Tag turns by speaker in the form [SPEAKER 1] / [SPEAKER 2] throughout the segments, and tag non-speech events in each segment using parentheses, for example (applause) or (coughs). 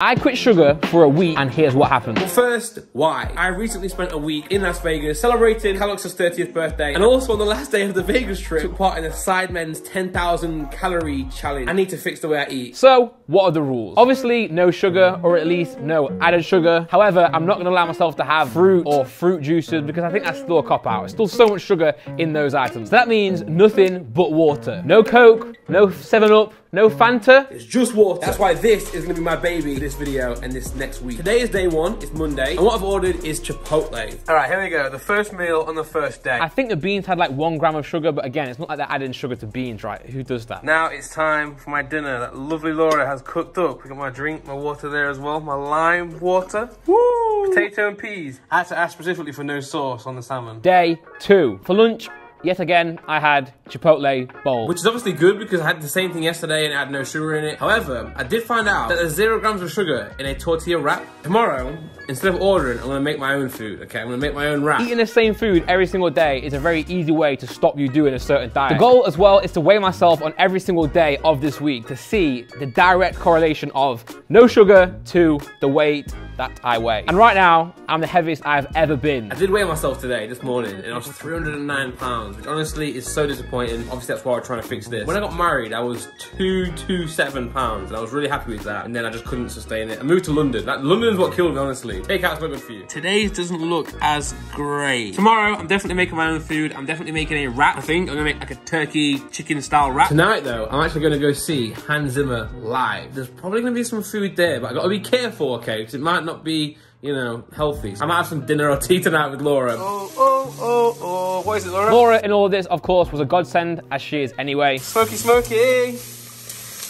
[SPEAKER 1] I quit sugar for a week and here's what happened.
[SPEAKER 2] Well first, why? I recently spent a week in Las Vegas celebrating Callux's 30th birthday and also on the last day of the Vegas trip took part in the Sidemen's 10,000 calorie challenge. I need to fix the way I eat.
[SPEAKER 1] So, what are the rules? Obviously, no sugar or at least no added sugar. However, I'm not gonna allow myself to have fruit or fruit juices because I think that's still a cop out. It's still so much sugar in those items. That means nothing but water. No Coke, no 7 Up, no mm. Fanta.
[SPEAKER 2] It's just water. That's why this is gonna be my baby this video and this next week. Today is day one, it's Monday, and what I've ordered is Chipotle. All right, here we go. The first meal on the first day.
[SPEAKER 1] I think the beans had like one gram of sugar, but again, it's not like they're adding sugar to beans, right? Who does that?
[SPEAKER 2] Now it's time for my dinner that lovely Laura has cooked up. We got my drink, my water there as well, my lime water. Woo! Potato and peas. I had to ask specifically for no sauce on the salmon.
[SPEAKER 1] Day two. For lunch, yet again, I had Chipotle bowl.
[SPEAKER 2] Which is obviously good because I had the same thing yesterday and it had no sugar in it. However, I did find out that there's zero grams of sugar in a tortilla wrap. Tomorrow, instead of ordering, I'm gonna make my own food, okay? I'm gonna make my own wrap.
[SPEAKER 1] Eating the same food every single day is a very easy way to stop you doing a certain diet. The goal as well is to weigh myself on every single day of this week to see the direct correlation of no sugar to the weight that I weigh. And right now, I'm the heaviest I've ever been.
[SPEAKER 2] I did weigh myself today, this morning, and I was 309 pounds, which honestly is so disappointing. Obviously, that's why we're trying to fix this. When I got married, I was 227 pounds, and I was really happy with that. And then I just couldn't sustain it. I moved to London. That, London is what killed me, honestly. Takeout's not good for you. Today's doesn't look as great. Tomorrow, I'm definitely making my own food. I'm definitely making a wrap, I think. I'm gonna make like a turkey chicken style wrap. Tonight, though, I'm actually gonna go see Hans Zimmer live. There's probably gonna be some food there, but I gotta be careful, okay? Because it might not be you know, healthy. I might have some dinner or (laughs) tea tonight with Laura. Oh, oh, oh, oh. What is it, Laura?
[SPEAKER 1] Laura, in all of this, of course, was a godsend, as she is anyway.
[SPEAKER 2] Smoky, smoky.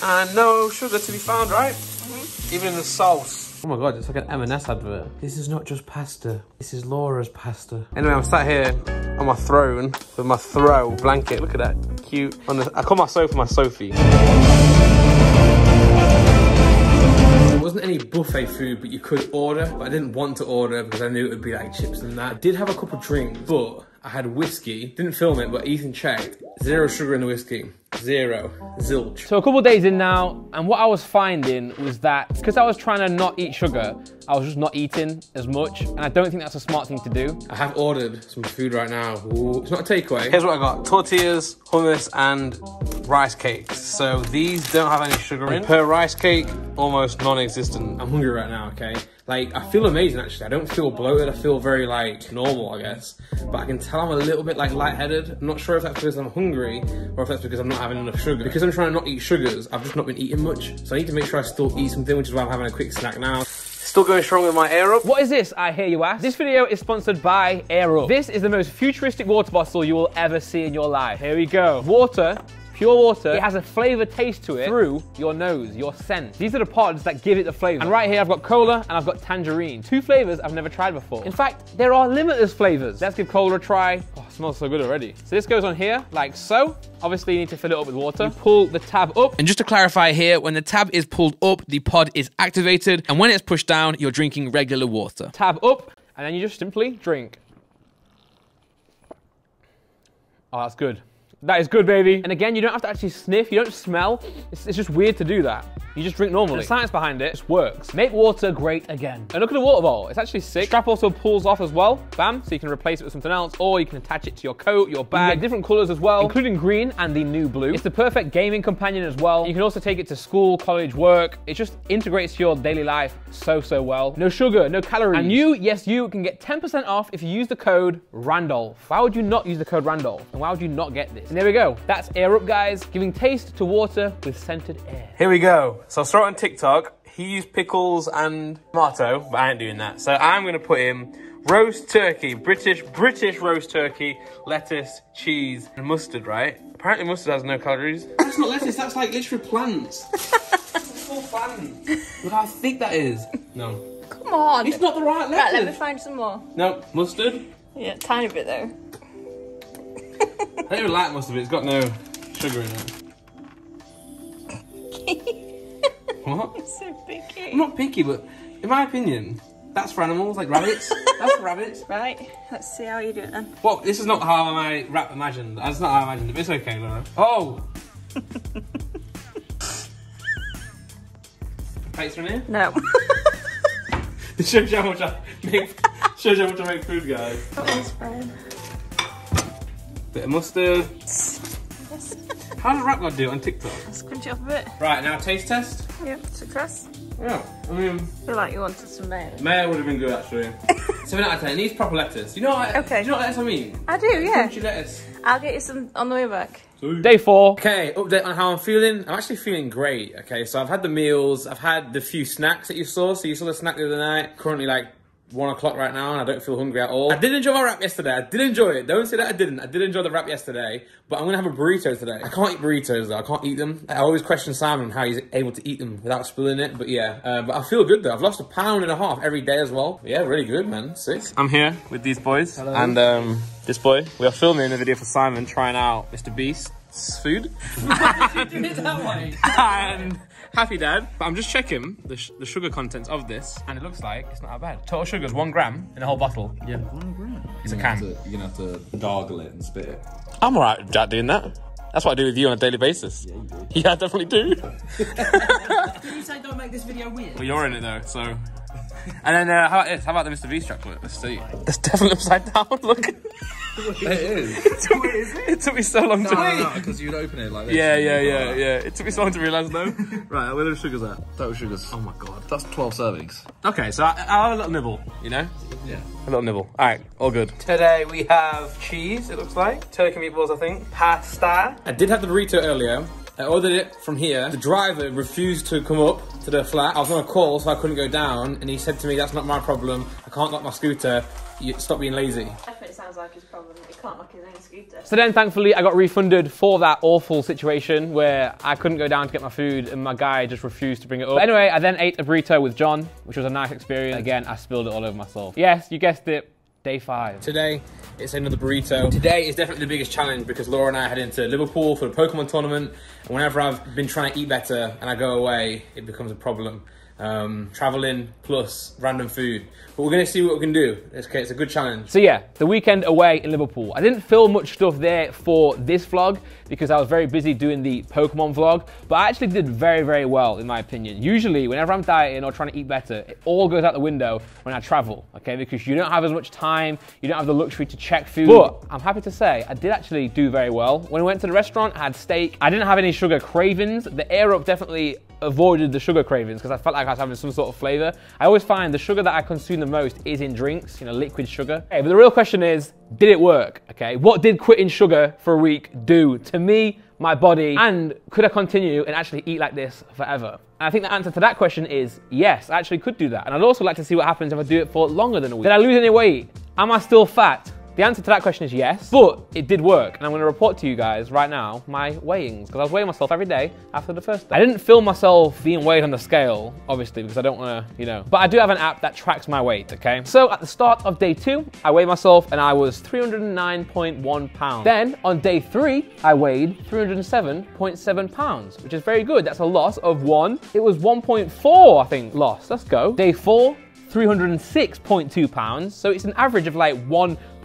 [SPEAKER 2] And no sugar to be found, right? Mm -hmm. Even in the sauce. Oh my god, it's like an M&S advert. This is not just pasta. This is Laura's pasta. Anyway, I'm sat here on my throne with my throw blanket. Look at that. Cute. On the, I call my sofa my Sophie. Wasn't any buffet food, but you could order. But I didn't want to order because I knew it would be like chips and that. I did have a couple drinks, but I had whiskey. Didn't film it, but Ethan checked. Zero sugar in the whiskey. Zero. Zilch.
[SPEAKER 1] So a couple days in now, and what I was finding was that because I was trying to not eat sugar, I was just not eating as much, and I don't think that's a smart thing to do.
[SPEAKER 2] I have ordered some food right now. Ooh, it's not a takeaway. Here's what I got. Tortillas, hummus, and rice cakes. So these don't have any sugar in. Per rice cake, almost non-existent. I'm hungry right now, okay? Like, I feel amazing actually. I don't feel bloated. I feel very like normal, I guess. But I can tell I'm a little bit like lightheaded. I'm not sure if that's because I'm hungry or if that's because I'm not having enough sugar. Because I'm trying to not eat sugars, I've just not been eating much. So I need to make sure I still eat something, which is why I'm having a quick snack now. Still going strong with my Air Up.
[SPEAKER 1] What is this, I hear you ask? This video is sponsored by Air Up. This is the most futuristic water bottle you will ever see in your life. Here we go. Water pure water, it has a flavor taste to it through your nose, your scent. These are the pods that give it the flavor. And right here, I've got cola and I've got tangerine. Two flavors I've never tried before. In fact, there are limitless flavors. Let's give cola a try. Oh, smells so good already. So this goes on here like so. Obviously, you need to fill it up with water. You pull the tab up. And just to clarify here, when the tab is pulled up, the pod is activated. And when it's pushed down, you're drinking regular water. Tab up, and then you just simply drink. Oh, that's good. That is good, baby. And again, you don't have to actually sniff, you don't smell. It's, it's just weird to do that. You just drink normally. The science behind it just works. Make water great again. And look at the water bottle. It's actually sick. Strap also pulls off as well. Bam. So you can replace it with something else, or you can attach it to your coat, your bag. different colors as well, including green and the new blue. It's the perfect gaming companion as well. You can also take it to school, college, work. It just integrates your daily life so, so well. No sugar, no calories. And you, yes, you can get 10% off if you use the code Randolph. Why would you not use the code Randolph? And why would you not get this? And there we go. That's Air Up, guys, giving taste to water with scented air.
[SPEAKER 2] Here we go. So I saw it on TikTok. He used pickles and tomato, but I ain't doing that. So I'm gonna put in roast turkey, British British roast turkey, lettuce, cheese, and mustard, right? Apparently mustard has no calories. (coughs) That's not lettuce, that's like literally plants. (laughs) full plants. Look how thick that is. No.
[SPEAKER 3] Come on.
[SPEAKER 2] It's not the right lettuce.
[SPEAKER 3] Right, let me find some more.
[SPEAKER 2] No, mustard.
[SPEAKER 3] Yeah, tiny bit though.
[SPEAKER 2] I don't even like mustard, but it. It's got no sugar in it. (laughs) what?
[SPEAKER 3] You're so picky.
[SPEAKER 2] I'm not picky, but in my opinion, that's for animals, like rabbits. that's for rabbits. (laughs)
[SPEAKER 3] Right, let's see how you do it then.
[SPEAKER 2] Well, this is not how my rap imagined. That's not how I imagined it, it's okay, Laura. Oh! (laughs) plates from here.
[SPEAKER 3] No.
[SPEAKER 2] It shows you how much I make. Shows you how much I make food, guys.
[SPEAKER 3] That's fine.
[SPEAKER 2] Bit of mustard. (laughs) How does Rap God do it on TikTok?
[SPEAKER 3] Scrunch it up a bit.
[SPEAKER 2] Right now, taste test.
[SPEAKER 3] Yep, success.
[SPEAKER 2] Yeah, I mean,
[SPEAKER 3] feel like you wanted some mayo.
[SPEAKER 2] mayo would have been good actually. (laughs) Seven out of ten. It needs proper lettuce. You know what?
[SPEAKER 3] Okay.
[SPEAKER 2] Do you know what lettuce I mean?
[SPEAKER 3] I do, yeah.
[SPEAKER 2] Crunchy lettuce.
[SPEAKER 3] I'll get you some on the way back.
[SPEAKER 1] Day four.
[SPEAKER 2] Okay, update on how I'm feeling. I'm actually feeling great. Okay, so I've had the meals, I've had the few snacks that you saw. So you saw the snack the other night. Currently, like one o'clock right now, and I don't feel hungry at all. I did enjoy my wrap yesterday. I did enjoy it. Don't say that I didn't. I did enjoy the wrap yesterday, but I'm gonna have a burrito today. I can't eat burritos though. I can't eat them. I always question Simon how he's able to eat them without spilling it. But yeah, uh, but I feel good though. I've lost a pound and a half every day as well. Yeah, really good, man. Sick. I'm here with these boys and um, this boy. We are filming a video for Simon trying out Mr. Beast's food. (laughs) (laughs) and happy dad. But I'm just checking the, sh- the sugar contents of this, and it looks like it's not that bad. Total sugar is one gram in a whole bottle.
[SPEAKER 4] Yeah. One gram.
[SPEAKER 2] It's a
[SPEAKER 4] You're gonna
[SPEAKER 2] can.
[SPEAKER 4] to- You're gonna have to gargle it and spit it.
[SPEAKER 2] I'm alright with Jack doing that. That's what I do with you on a daily basis. Yeah,
[SPEAKER 4] you do. (laughs)
[SPEAKER 2] Yeah, I definitely do. (laughs) (laughs)
[SPEAKER 5] Did you say don't make this video weird?
[SPEAKER 2] Well, you're in it though, so. And then uh, how about this? How about the Mr. Beast chocolate? Let's see. It's definitely upside down. (laughs) Look.
[SPEAKER 4] It is.
[SPEAKER 2] it, took me, it took me so long to.
[SPEAKER 4] No, no, because you'd open it like this.
[SPEAKER 2] Yeah, yeah, yeah,
[SPEAKER 4] like
[SPEAKER 2] yeah. It took me so long to realise though. (laughs) right, where are the sugars at?
[SPEAKER 4] that. Total sugars.
[SPEAKER 2] Oh my god.
[SPEAKER 4] That's 12 servings.
[SPEAKER 2] Okay, so I, I'll have a little nibble, you know?
[SPEAKER 4] Yeah.
[SPEAKER 2] A little nibble. Alright, all good. Today we have cheese, it looks like. Turkey meatballs, I think. Pasta. I did have the burrito earlier. I ordered it from here. The driver refused to come up to the flat. I was on a call, so I couldn't go down. And he said to me, that's not my problem. I can't lock my scooter. You, stop being lazy.
[SPEAKER 3] Definitely sounds like his problem. He can't lock his own scooter.
[SPEAKER 1] So then, thankfully, I got refunded for that awful situation where I couldn't go down to get my food and my guy just refused to bring it up. But anyway, I then ate a burrito with John, which was a nice experience. Again, I spilled it all over myself. Yes, you guessed it. Day five.
[SPEAKER 2] Today, it's another burrito. Today is definitely the biggest challenge because Laura and I head into Liverpool for the Pokemon tournament. And whenever I've been trying to eat better and I go away, it becomes a problem. Um, traveling plus random food. But we're going to see what we can do. It's, okay, it's a good challenge.
[SPEAKER 1] So yeah, the weekend away in Liverpool. I didn't film much stuff there for this vlog because I was very busy doing the Pokemon vlog, but I actually did very, very well in my opinion. Usually, whenever I'm dieting or trying to eat better, it all goes out the window when I travel, okay? Because you don't have as much time, you don't have the luxury to check food. But I'm happy to say I did actually do very well. When we went to the restaurant, I had steak. I didn't have any sugar cravings. The air up definitely avoided the sugar cravings because I felt like I was having some sort of flavor. I always find the sugar that I consume the most is in drinks, you know, liquid sugar. Okay, but the real question is, did it work? Okay, what did quitting sugar for a week do to me, my body, and could I continue and actually eat like this forever? And I think the answer to that question is yes, I actually could do that. And I'd also like to see what happens if I do it for longer than a week. Did I lose any weight? Am I still fat? The answer to that question is yes, but it did work. And I'm gonna report to you guys right now my weighings, because I was weighing myself every day after the first day. I didn't film myself being weighed on the scale, obviously, because I don't wanna, you know, but I do have an app that tracks my weight, okay? So at the start of day two, I weighed myself and I was 309.1 pounds. Then on day three, I weighed 307.7 pounds, which is very good. That's a loss of one. It was 1.4, I think, loss. Let's go. Day four, 306.2 pounds. So it's an average of like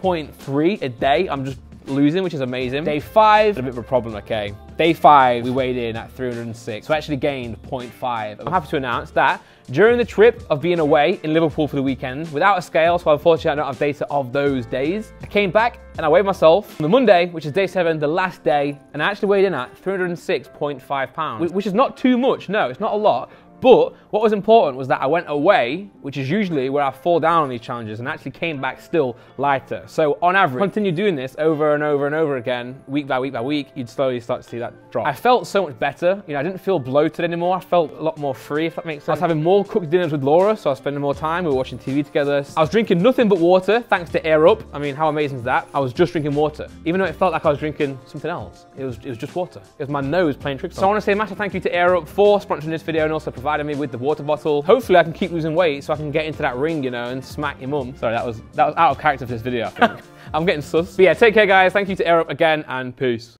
[SPEAKER 1] 1.3 a day. I'm just losing, which is amazing. Day five, a bit of a problem, okay. Day five, we weighed in at 306, so I actually gained 0.5. I'm happy to announce that during the trip of being away in Liverpool for the weekend, without a scale, so unfortunately I don't have data of those days, I came back and I weighed myself on the Monday, which is day seven, the last day, and I actually weighed in at 306.5 pounds, which is not too much, no, it's not a lot, but what was important was that I went away, which is usually where I fall down on these challenges, and actually came back still lighter. So on average, continue doing this over and over and over again, week by week by week, you'd slowly start to see that drop. I felt so much better. You know, I didn't feel bloated anymore. I felt a lot more free, if that makes sense. I was having more cooked dinners with Laura, so I was spending more time. We were watching TV together. I was drinking nothing but water, thanks to Air Up. I mean, how amazing is that? I was just drinking water, even though it felt like I was drinking something else. It was, it was just water. It was my nose playing tricks. on me. So I want to say a massive thank you to Air Up for sponsoring this video and also providing me with the water bottle. Hopefully I can keep losing weight so I can get into that ring, you know, and smack your mum. Sorry, that was that was out of character for this video. (laughs) I'm getting sus. But yeah, take care guys. Thank you to Air Up again and peace.